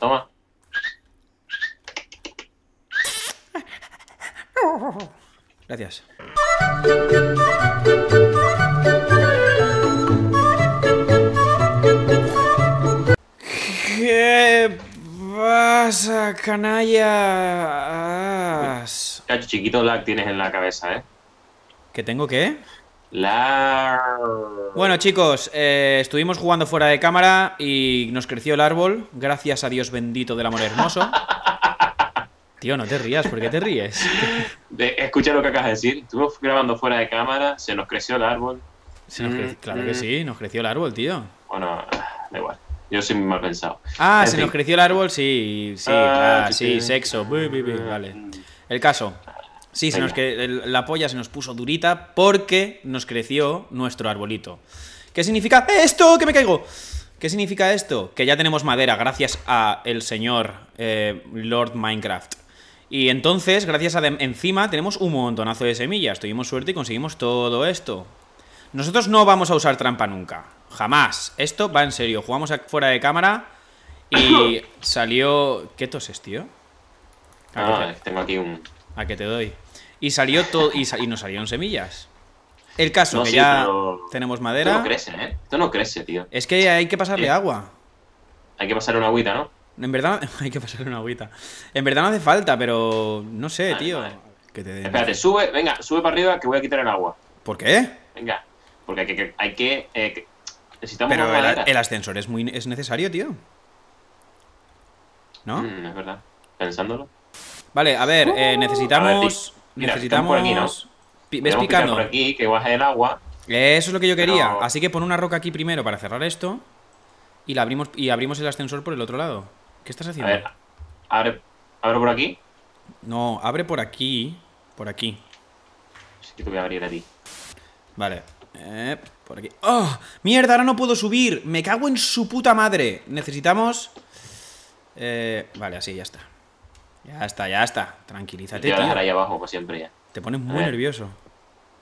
Toma. Gracias. ¿Qué pasa, canallas? Cacho, chiquito lag tienes en la cabeza, ¿eh? ¿Qué tengo qué? Lag. Bueno, chicos, eh, estuvimos jugando fuera de cámara y nos creció el árbol, gracias a Dios bendito del amor hermoso. Tío, no te rías, ¿por qué te ríes? De- escucha lo que acabas de decir. Estuvimos grabando fuera de cámara, se nos creció el árbol. Se nos Mm, Claro que mm. sí, nos creció el árbol, tío. Bueno, da igual. Yo soy mal pensado. Ah, En se fin. nos creció el árbol, sí, sí, Ah, ah, sí, sexo, bu, bu, vale. El caso. Sí, se nos la polla se nos puso durita porque nos creció nuestro arbolito. ¿Qué significa esto? ¡Que me caigo! ¿Qué significa esto? Que ya tenemos madera gracias a el señor eh, Lord Minecraft. Y entonces, gracias a de- encima, tenemos un montonazo de semillas. Tuvimos suerte y conseguimos todo esto. Nosotros no vamos a usar trampa nunca. Jamás. Esto va en serio. Jugamos fuera de cámara y salió... ¿Qué toses, tío? ¿A qué Ah, te- tengo aquí un. A que te doy. Y salió todo. Y, sa- y nos salieron semillas. El caso, No, que sí, ya tenemos Esto madera. no crece, ¿eh? Esto no crece, tío. Es que hay que pasarle Sí. agua. Hay que pasar una agüita, ¿no? En verdad, hay que pasarle una agüita. En verdad no hace falta, pero no sé, Vale, tío. vale. Que te den- Espérate, sube, venga, sube para arriba que voy a quitar el agua. ¿Por qué? Venga. Porque hay que. hay que, eh, que- necesitamos Pero el, madera. el ascensor es muy es necesario, tío. ¿No? Mm, es verdad. Pensándolo. Vale, a ver, eh, A necesitamos. ver, mira, necesitamos. están por aquí, ¿no? Pi- ¿Ves picando? por aquí, que baje el agua. Eso es lo que yo quería. Pero- Así que pon una roca aquí primero para cerrar esto. Y la abrimos y abrimos el ascensor por el otro lado. ¿Qué estás A haciendo? ver, abre, abre por aquí. No, abre por aquí. Por aquí. Sí que te voy a abrir a ti. Vale. Eh, por aquí. ¡Oh! ¡Mierda! Ahora no puedo subir. Me cago en su puta madre. Necesitamos. Eh, vale, así, ya está. Ya está, ya está. Te Tranquilízate, voy a dejar tío. ahí abajo para siempre ya. Te pones muy nervioso.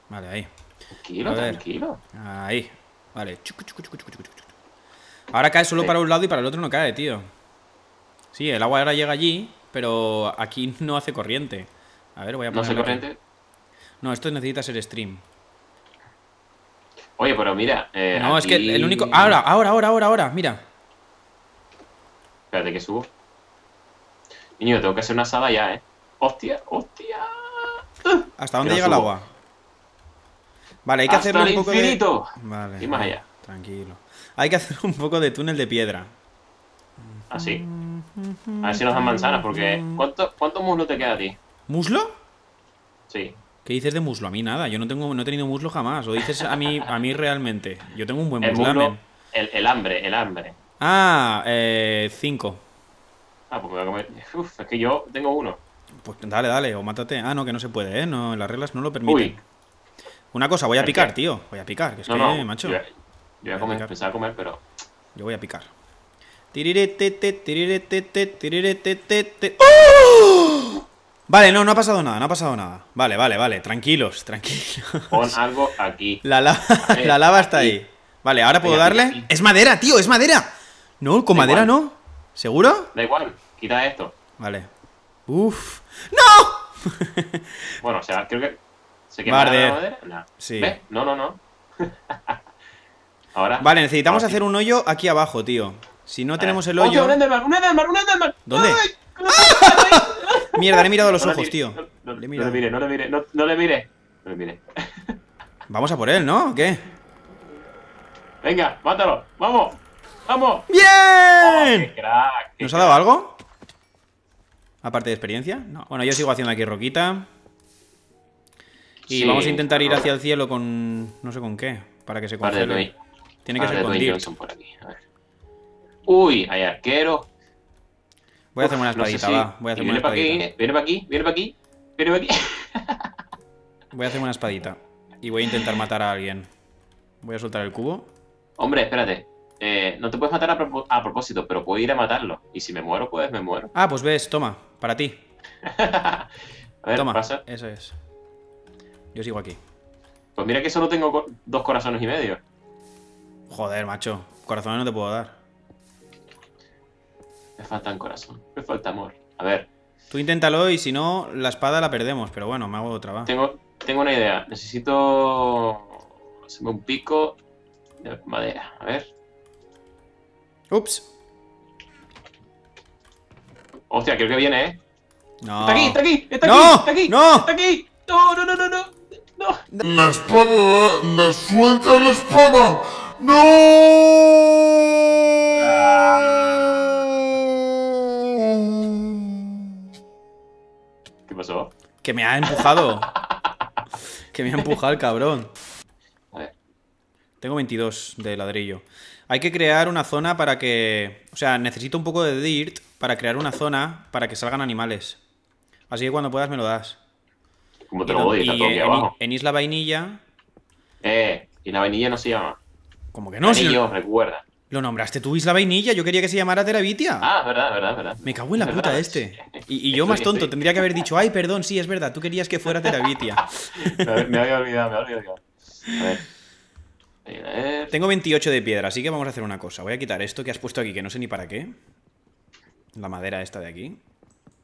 Vale, ahí. Tranquilo, tranquilo. Ahí. Vale. Chucu, chucu, chucu, chucu, chucu, chucu. Ahora cae solo Sí. para un lado y para el otro no cae, tío. Sí, el agua ahora llega allí, pero aquí no hace corriente. A ver, voy a No sé ponerlo aquí. corriente. No, esto necesita ser stream. Oye, pero mira. eh, No, es que el único. Ahora, ahora, ahora, ahora, ahora, mira. Espérate que subo. Niño, tengo que hacer una asada ya, ¿eh? ¡Hostia! ¡Hostia! ¿Hasta dónde llega el agua? Vale, hay que ¡Hasta hacerle un el poco infinito! de. Vale. Y más allá. Tranquilo. Hay que hacer un poco de túnel de piedra. Así. A ver si nos dan manzanas, porque. ¿Cuánto, cuánto muslo te queda a ti? ¿Muslo? Sí. ¿Qué dices de muslo? A mí nada, yo no tengo, no he tenido muslo jamás. O dices a mí, a mí realmente. Yo tengo un buen El muslo. El, el hambre, el hambre. Ah, eh, cinco. Ah, pues me voy a comer. Uf, es que yo tengo uno. Pues dale, dale, o mátate. Ah, no, que no se puede, ¿eh? No, las reglas no lo permiten. Uy. Una cosa, voy a ¿El picar, tío. Voy a picar, que es No, que, no. macho. Yo, yo voy a comer, picar. pensaba comer, pero. Yo voy a picar. Tiriretete, tiriretete, tiriretete. ¡Oh! Vale, no, no ha pasado nada, no ha pasado nada. Vale, vale, vale, tranquilos, tranquilos. Pon algo aquí. La lava, la lava está aquí. ahí. Vale, ahora puedo darle. aquí. Es madera, tío, es madera. No, con madera no. ¿Seguro? Da igual, quita esto. Vale. Uf. ¡No! Bueno, o sea, creo que. ¿Se quema la madera? No. Sí. ¿Ves? No, no, no. Ahora. Vale, necesitamos ahora sí. hacer un hoyo aquí abajo, tío. Si no tenemos el ¡Hostia, hoyo. un Enderman! ¡Un Enderman! ¡Un Enderman! ¿Dónde? ¡Ay! Mierda, le he mirado a los No ojos, mire, tío. No, no- Le no le mire, no le mire, no, no le mire. No le mire. Vamos a por él, ¿no? ¿O qué? Venga, mátalo. ¡Vamos! ¡Vamos! ¡Oh, qué ¡Bien! crack! qué ¿Nos ha dado algo? Aparte de experiencia. No. Bueno, yo sigo haciendo aquí roquita. Y Sí, vamos a intentar ir hacia el cielo con. No sé con qué. Para que se congele. Tiene que ser con dirt. Johnson por aquí. A ver. Uy, hay arquero. Voy a hacer una No sé espadita, si- va. Voy a hacer y una viene para espadita. aquí, viene para aquí, viene para aquí, viene para aquí. Voy a hacer una espadita. Y voy a intentar matar a alguien. Voy a soltar el cubo. Hombre, espérate. Eh, no te puedes matar a, propósito, pero puedo ir a matarlo. Y si me muero, pues me muero. Ah, pues ves, toma. Para ti. a ver, Toma. pasa. Eso es. Yo sigo aquí. Pues mira que solo tengo dos corazones y medio. Joder, macho. Corazones no te puedo dar. Me falta un corazón. Me falta amor. A ver, Tú inténtalo y si no, la espada la perdemos. Pero bueno, me hago otra, va. tengo, tengo una idea. Necesito hacerme un pico de madera. A ver. Ups. Hostia, creo que viene, ¿eh? No. Está aquí, está aquí, está ¡No! aquí, está aquí, ¡No! está aquí. No, no, no, no, no. No. La espada, la suelta la espada. ¡No! ¿Qué pasó? Que me ha empujado. que me ha empujado el cabrón. Tengo 22 de ladrillo. Hay que crear una zona para que... O sea, necesito un poco de dirt para crear una zona para que salgan animales. Así que cuando puedas me lo das. Como te Y lo odio, está todo aquí en, abajo. en Isla Vainilla... Eh, y la vainilla no se llama. Como que no, si Anillo, lo, recuerda. lo nombraste tú Isla Vainilla, yo quería que se llamara Terabitia. Ah, verdad, verdad, verdad. Me cago en la puta este. Y, y yo más tonto, estoy- tendría que haber dicho, ay, perdón, sí, es verdad, tú querías que fuera Terabitia. Me había olvidado, me había olvidado. A ver. Tengo 28 de piedra, así que vamos a hacer una cosa. Voy a quitar esto que has puesto aquí, que no sé ni para qué. La madera esta de aquí.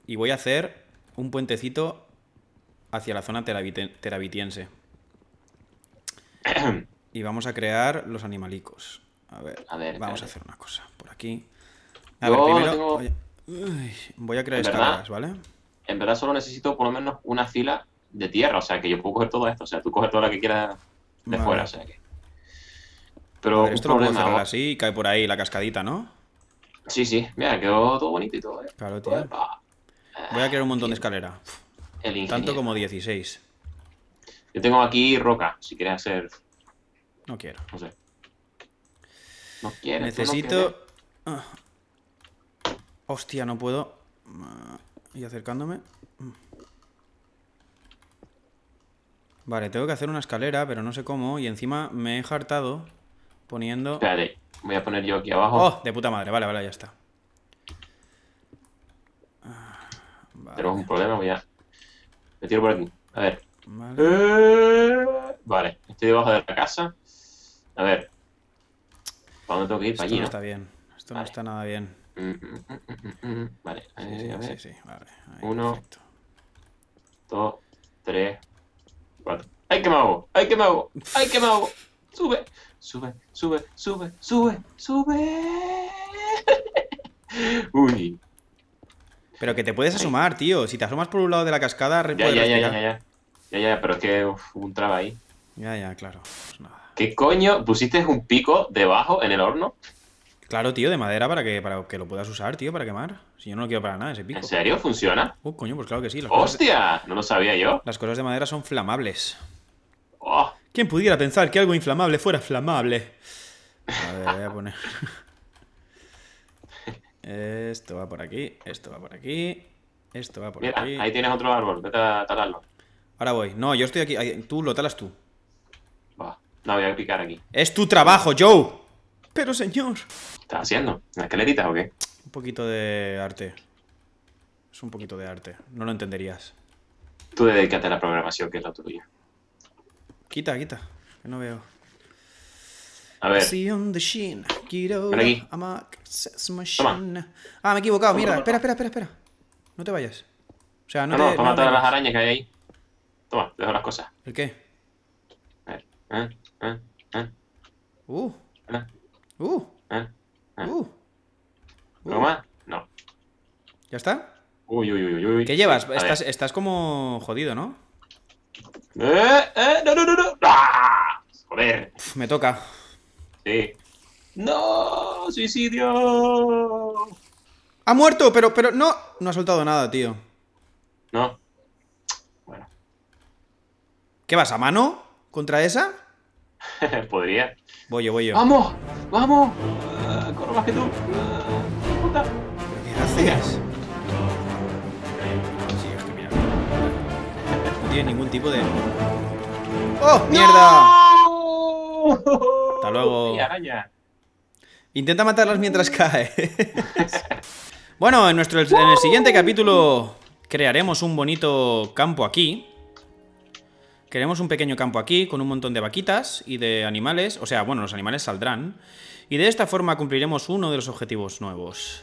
Y voy a hacer un puentecito hacia la zona teravitiense. Y vamos a crear los animalicos. A ver, A ver, vamos a hacer una cosa. Por aquí. A Yo ver, primero tengo- voy, a... Uy, voy a crear escaleras, ¿vale? En verdad solo necesito por lo menos una fila de tierra, o sea que yo puedo coger todo esto, o sea, tú coges todo lo que quieras de Vale. fuera, o sea que. Pero ver, un esto lo puedo cerrar así y cae por ahí la cascadita, ¿no? Sí, sí, mira, quedó todo bonito y todo, eh. Claro, tío. Voy a crear un montón de. El ingeniero. Tanto como 16. Yo tengo aquí roca, si quieres hacer. No quiero. No sé. No quieres. tú no. Necesito... Ah. Hostia, no puedo. Ah, Y acercándome. Mm. Vale, tengo que hacer una escalera, pero no sé cómo. Y encima me he jartado poniendo... Espérate, voy a poner yo aquí abajo. ¡Oh! De puta madre. Vale, vale, ya está. Ah, Vale, Tenemos un problema, voy a. Me tiro por aquí. A ver. vale. Eh, Vale, estoy debajo de la casa. A ver. ¿Para dónde tengo que ir? Para Esto allí, no ¿no? está bien. Esto no está nada bien. Mm, mm, mm. Vale, Sí, eh, sí, a sí, sí, vale. Ahí, Uno. perfecto. Dos, tres, cuatro. ¡Ay, que me hago! ¡Ay, que me hago! ¡Ay, que me hago! ¡Sube! ¡Sube! ¡Sube! ¡Sube! ¡Sube! ¡Sube! Uy. Pero que te puedes asomar, tío. Si te asomas por un lado de la cascada, Ya, ya, ya, ya, ya, ya. Ya, ya, pero es que uf, un traba ahí. Ya, ya, claro. Pues nada. ¿Qué coño? ¿Pusiste un pico debajo en el horno? Claro, tío, de madera para que, para que lo puedas usar, tío, para quemar. Si yo no lo quiero para nada, ese pico. ¿En serio? ¿Funciona? Uh, coño, pues claro que sí. Las cosas, ¡Hostia! No lo sabía yo. las cosas de madera son flamables. ¿Quién pudiera pensar que algo inflamable fuera flamable? A ver, voy a poner. Esto va por aquí, esto va por aquí, esto va por mira, aquí. ahí tienes otro árbol. Vete a talarlo. Ahora voy. No, yo estoy aquí. Tú lo talas tú. Va. No, voy a picar aquí. Es tu trabajo, Joe. Pero señor. ¿Qué estás haciendo? ¿Una esqueletita o qué? Un poquito de arte. Es un poquito de arte. No lo entenderías. Tú dedícate a la programación, que es lo tuyo. Quita, quita. Que no veo. A ver. Aquí. I'm a success machine. Ah, me he equivocado, mierda. Espera, espera, espera, espera. No te vayas. O sea, no, No, no, te. toma no todas las arañas que hay ahí. Toma, dejo las cosas. ¿El qué? A ver. ¿Eh? ¿Eh? ¿Eh? Uh, ¿Eh? uh, ¿Eh? ¿Eh? uh. ¿Algo más? No. ¿Ya está? Uy, uy, uy, uy. ¿Qué llevas? Estás, estás como jodido, ¿no? ¡Eh! ¡Eh! ¡No, no, no, no! ¡Ah! ¡Joder! Me toca. Sí. ¡No! ¡Suicidio! ¡Ha muerto! Pero, pero no. No ha soltado nada, tío. No. Bueno. ¿Qué vas, a mano? ¿Contra esa? Podría. Voy yo, voy yo. ¡Vamos! ¡Vamos! Ah, ¡Corro más que tú! Ah, puta. ¿Qué haces? Tiene ningún tipo de. ¡Oh! ¡Mierda! ¡No! Hasta luego. Intenta matarlas mientras cae. bueno, en, nuestro, en el siguiente capítulo crearemos un bonito campo aquí. Queremos un pequeño campo aquí con un montón de vaquitas y de animales. O sea, bueno, los animales saldrán. Y de esta forma cumpliremos uno de los objetivos nuevos.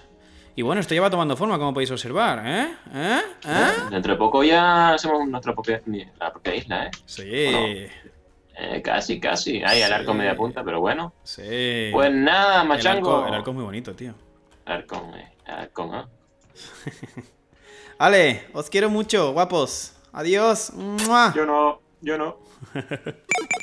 Y bueno, esto ya va tomando forma, como podéis observar, ¿eh? ¿Eh? ¿Eh? Dentro de poco ya hacemos nuestra propia, la propia isla, ¿eh? Sí, Eh, Casi, casi. Ahí, el arco Sí. media punta, pero bueno. sí. Pues nada, el machango. arco, el arco es muy bonito, tío. Arcón, eh. Arcón, ¿eh? Vale, os quiero mucho, guapos. Adiós. ¡Mua! Yo no, yo no.